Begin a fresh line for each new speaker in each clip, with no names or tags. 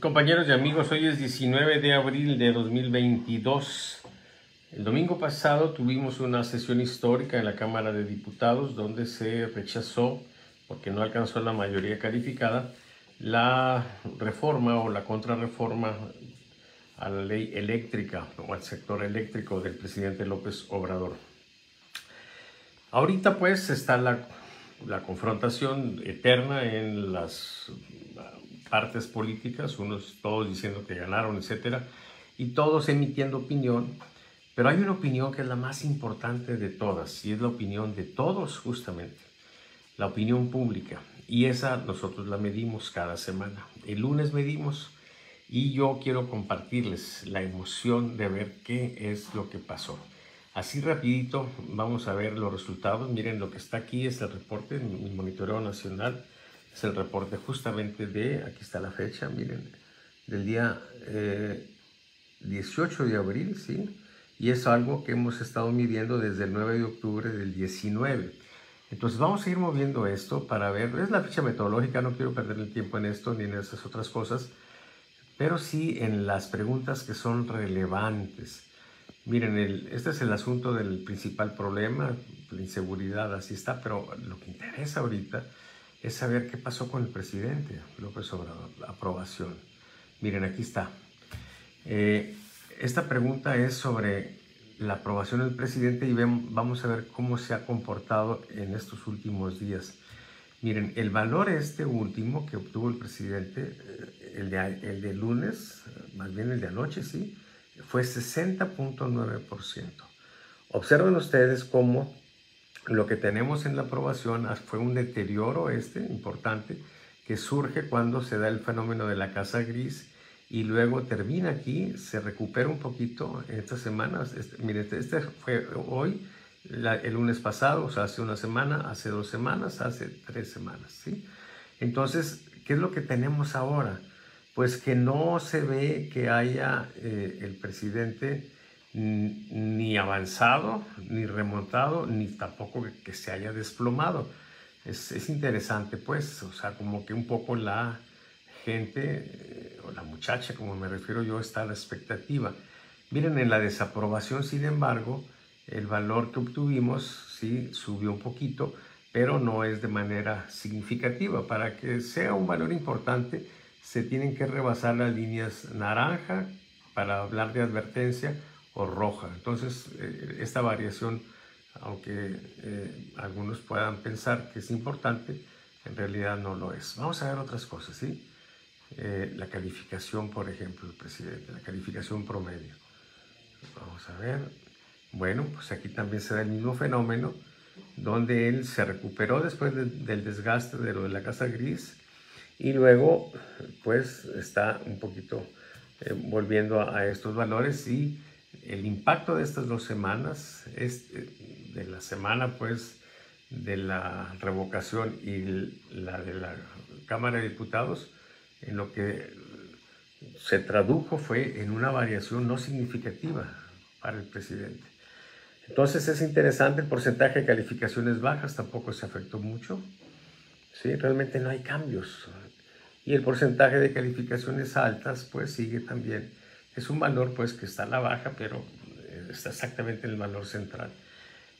Compañeros y amigos, hoy es 19 de abril de 2022. El domingo pasado tuvimos una sesión histórica en la Cámara de Diputados donde se rechazó, porque no alcanzó la mayoría calificada, la reforma o la contrarreforma a la ley eléctrica o al sector eléctrico del presidente López Obrador. Ahorita pues está la, la confrontación eterna en las partes políticas, unos todos diciendo que ganaron, etcétera, y todos emitiendo opinión, pero hay una opinión que es la más importante de todas, y es la opinión de todos justamente, la opinión pública, y esa nosotros la medimos cada semana. El lunes medimos y yo quiero compartirles la emoción de ver qué es lo que pasó. Así rapidito vamos a ver los resultados. Miren, lo que está aquí es el reporte, mi monitoreo nacional es el reporte justamente de, aquí está la fecha, miren, del día 18 eh, de abril, ¿sí? Y es algo que hemos estado midiendo desde el 9 de octubre del 19. Entonces vamos a ir moviendo esto para ver, es la fecha metodológica, no quiero perder el tiempo en esto ni en esas otras cosas, pero sí en las preguntas que son relevantes. Miren, el, este es el asunto del principal problema, la inseguridad, así está, pero lo que interesa ahorita es saber qué pasó con el presidente López Obrador, la aprobación. Miren, aquí está. Eh, esta pregunta es sobre la aprobación del presidente y vamos a ver cómo se ha comportado en estos últimos días. Miren, el valor este último que obtuvo el presidente, eh, el de, el de lunes, más bien el de anoche, sí, fue 60.9%. Observen ustedes cómo lo que tenemos en la aprobación fue un deterioro este importante que surge cuando se da el fenómeno de la casa gris y luego termina aquí, se recupera un poquito en estas semanas. Este, mire, este, este fue hoy, el lunes pasado, o sea, hace una semana, hace dos semanas, hace tres semanas, ¿sí? Entonces, ¿qué es lo que tenemos ahora? Pues que no se ve que haya eh, el presidente ni avanzado, ni remontado, ni tampoco que se haya desplomado. Es, es, interesante, pues, o sea, como que un poco la gente, eh, o la muchacha, como me refiero yo, está a la expectativa. Miren, en la desaprobación, sin embargo, el valor que obtuvimos, sí, subió un poquito, pero no es de manera significativa. Para que sea un valor importante, se tienen que rebasar las líneas naranja para hablar de advertencia o roja. Entonces, eh, esta variación, aunque eh, algunos puedan pensar que es importante, en realidad no lo es. Vamos a ver otras cosas, ¿sí? Eh, la calificación, por ejemplo, del presidente, la calificación promedio. Vamos a ver. Bueno, pues aquí también se da el mismo fenómeno, donde él se recuperó después del desgaste de lo de la casa gris y luego, pues, está un poquito volviendo a, a estos valores y el impacto de estas dos semanas, es de la semana pues de la revocación y la de la Cámara de Diputados, en lo que se tradujo fue en una variación no significativa para el presidente. Entonces es interesante, el porcentaje de calificaciones bajas tampoco se afectó mucho. ¿sí? Realmente no hay cambios. Y el porcentaje de calificaciones altas pues sigue también es un valor pues que está a la baja, pero eh, está exactamente en el valor central.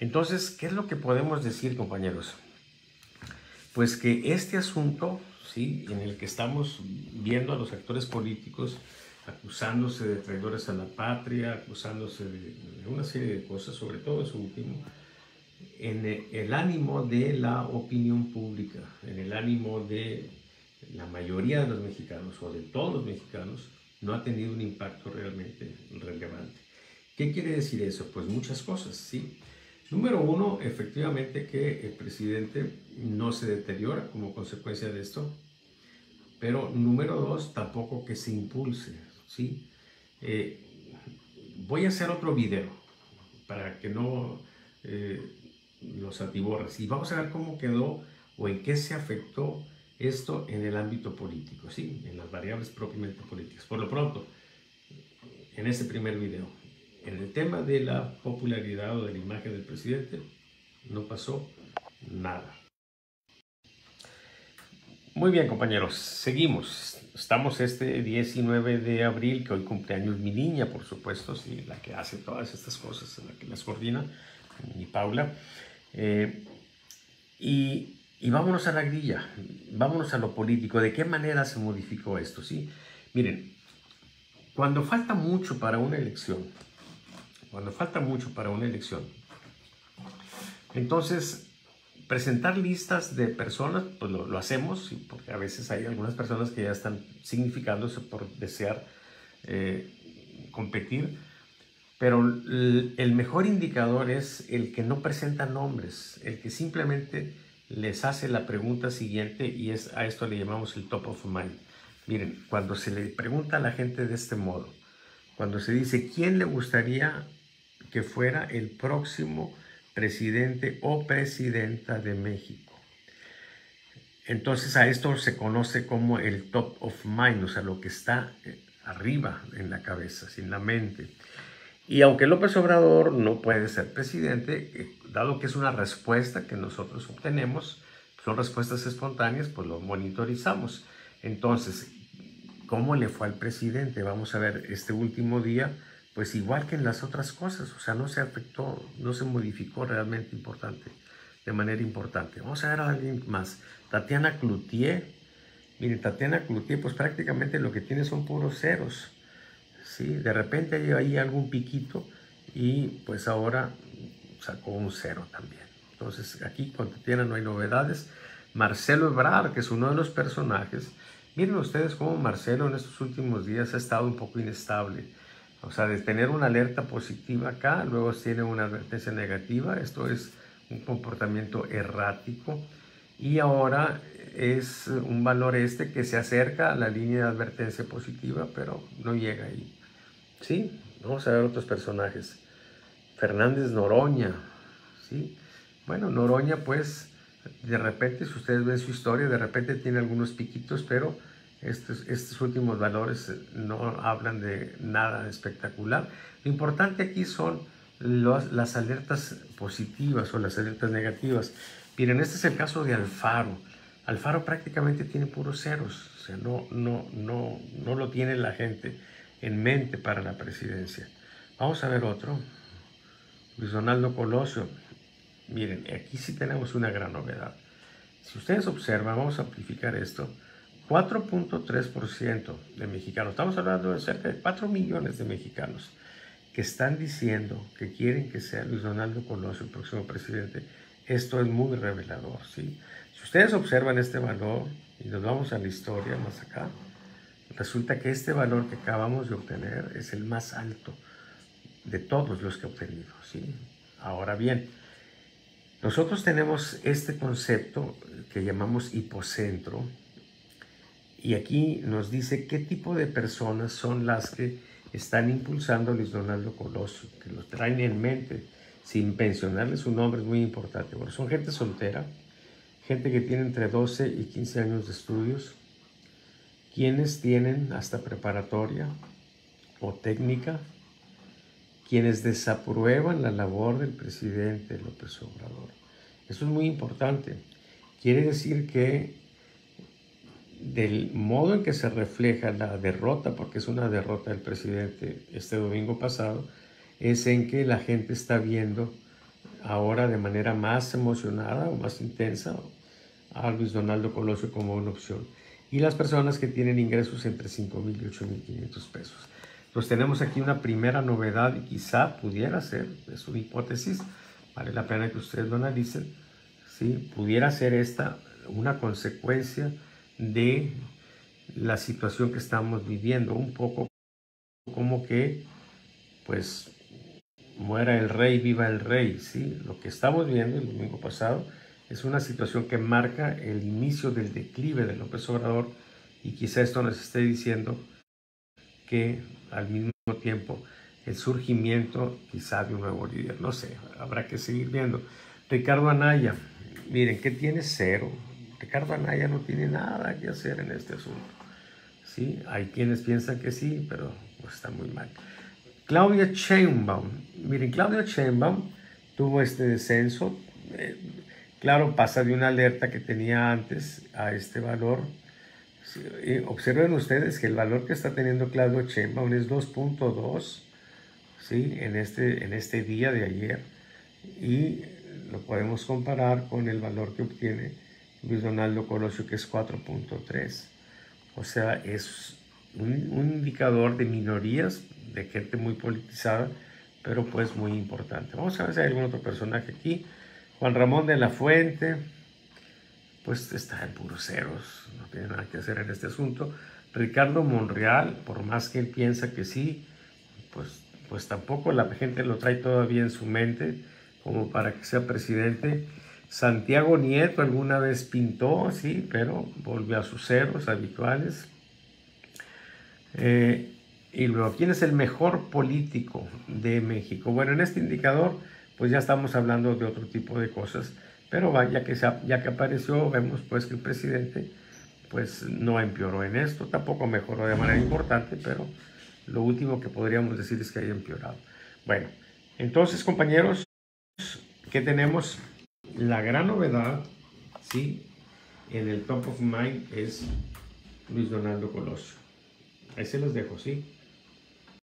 Entonces, ¿qué es lo que podemos decir, compañeros? Pues que este asunto, ¿sí? en el que estamos viendo a los actores políticos acusándose de traidores a la patria, acusándose de, una serie de cosas, sobre todo eso último, en el ánimo de la opinión pública, en el ánimo de la mayoría de los mexicanos o de todos los mexicanos, no ha tenido un impacto realmente relevante. ¿Qué quiere decir eso? Pues muchas cosas, ¿sí? Número uno, efectivamente que el presidente no se deteriora como consecuencia de esto, pero número dos, tampoco que se impulse, ¿sí? Eh, voy a hacer otro video para que no eh, los atiborres y vamos a ver cómo quedó o en qué se afectó esto en el ámbito político, ¿sí? en las variables propiamente políticas. Por lo pronto, en este primer video, en el tema de la popularidad o de la imagen del presidente, no pasó nada. Muy bien, compañeros, seguimos. Estamos este 19 de abril, que hoy cumpleaños mi niña, por supuesto, sí, la que hace todas estas cosas, la que las coordina, mi Paula. Eh, y, y, vámonos a la grilla, vámonos a lo político. ¿De qué manera se modificó esto? ¿sí? Miren, cuando falta mucho para una elección, cuando falta mucho para una elección, entonces presentar listas de personas, pues lo, hacemos, porque a veces hay algunas personas que ya están significándose por desear eh, competir, pero el mejor indicador es el que no presenta nombres, el que simplemente les hace la pregunta siguiente y es a esto le llamamos el top of mind. Miren, cuando se le pregunta a la gente de este modo, cuando se dice quién le gustaría que fuera el próximo presidente o presidenta de México. Entonces a esto se conoce como el top of mind, o sea, lo que está eh, arriba en la cabeza, sin la mente. Y aunque López Obrador no puede ser presidente, eh, dado que es una respuesta que nosotros obtenemos, son respuestas espontáneas, pues lo monitorizamos. Entonces, ¿cómo le fue al presidente? Vamos a ver este último día pues igual que en las otras cosas, o sea, no se afectó, no se modificó realmente importante, de manera importante. Vamos a ver a alguien más. Tatiana Cloutier. Miren, Tatiana Cloutier, pues prácticamente lo que tiene son puros ceros. ¿sí? De repente hay ahí algún piquito y pues ahora sacó un cero también. Entonces aquí con Tatiana no hay novedades. Marcelo Ebrard, que es uno de los personajes. Miren ustedes cómo Marcelo en estos últimos días ha estado un poco inestable o sea, de tener una alerta positiva acá, luego tiene una advertencia negativa. Esto es un comportamiento errático. Y ahora es un valor este que se acerca a la línea de advertencia positiva, pero no llega ahí. ¿Sí? Vamos a ver otros personajes. Fernández Noroña. ¿Sí? Bueno, Noroña, pues, de repente, si ustedes ven su historia, de repente tiene algunos piquitos, pero estos, estos últimos valores no hablan de nada espectacular. Lo importante aquí son las alertas positivas o las alertas negativas. Miren, este es el caso de Alfaro. Alfaro prácticamente tiene puros ceros, o sea, no, no, no, no lo tiene la gente en mente para la presidencia. Vamos a ver otro. Luis Donaldo Colosio. Miren, aquí sí tenemos una gran novedad. Si ustedes observan, vamos a amplificar esto. 4.3% de mexicanos, estamos hablando de cerca de 4 millones de mexicanos que están diciendo que quieren que sea Luis Donaldo Colosio el próximo presidente. Esto es muy revelador, ¿sí? Si ustedes observan este valor, y nos vamos a la historia más acá, resulta que este valor que acabamos de obtener es el más alto de todos los que he obtenido, ¿sí? Ahora bien, nosotros tenemos este concepto que llamamos hipocentro, y aquí nos dice qué tipo de personas son las que están impulsando a Luis Donaldo Colosio, que lo traen en mente, sin pensionarle su nombre, es muy importante. Bueno, son gente soltera, gente que tiene entre 12 y 15 años de estudios, quienes tienen hasta preparatoria o técnica, quienes desaprueban la labor del presidente López Obrador. Eso es muy importante. Quiere decir que del modo en que se refleja la derrota, porque es una derrota del presidente este domingo pasado, es en que la gente está viendo ahora de manera más emocionada o más intensa a Luis Donaldo Colosio como una opción. Y las personas que tienen ingresos entre 5 mil y 8 mil 500 pesos. Entonces tenemos aquí una primera novedad y quizá pudiera ser, es una hipótesis, vale la pena que ustedes lo analicen, ¿sí? pudiera ser esta una consecuencia de la situación que estamos viviendo, un poco como que, pues, muera el rey, viva el rey, ¿sí? Lo que estamos viendo el domingo pasado es una situación que marca el inicio del declive de López Obrador y quizá esto nos esté diciendo que al mismo tiempo el surgimiento quizá de un nuevo líder, no sé, habrá que seguir viendo. Ricardo Anaya, miren, ¿qué tiene cero? Ricardo Anaya no tiene nada que hacer en este asunto. ¿Sí? Hay quienes piensan que sí, pero pues, está muy mal. Claudia Sheinbaum. Miren, Claudia Sheinbaum tuvo este descenso. Eh, Claro, pasa de una alerta que tenía antes a este valor. Observen ustedes que el valor que está teniendo Claudio Sheinbaum es 2.2 ¿sí? en, este, en este día de ayer y lo podemos comparar con el valor que obtiene Luis Donaldo Colosio que es 4.3. O sea, es un, un indicador de minorías, de gente muy politizada, pero pues muy importante. Vamos a ver si hay algún otro personaje aquí. Juan Ramón de la Fuente, pues está en puros ceros, no tiene nada que hacer en este asunto. Ricardo Monreal, por más que él piensa que sí, pues, pues tampoco la gente lo trae todavía en su mente como para que sea presidente. Santiago Nieto alguna vez pintó, sí, pero volvió a sus ceros habituales. Eh, y luego, ¿quién es el mejor político de México? Bueno, en este indicador, pues ya estamos hablando de otro tipo de cosas, pero ya que, ya que apareció, vemos pues que el presidente pues no empeoró en esto, tampoco mejoró de manera importante, pero lo último que podríamos decir es que haya empeorado. Bueno, entonces compañeros, ¿qué tenemos? La gran novedad, ¿sí? En el top of mind es Luis Donaldo Colosio. Ahí se los dejo, ¿sí?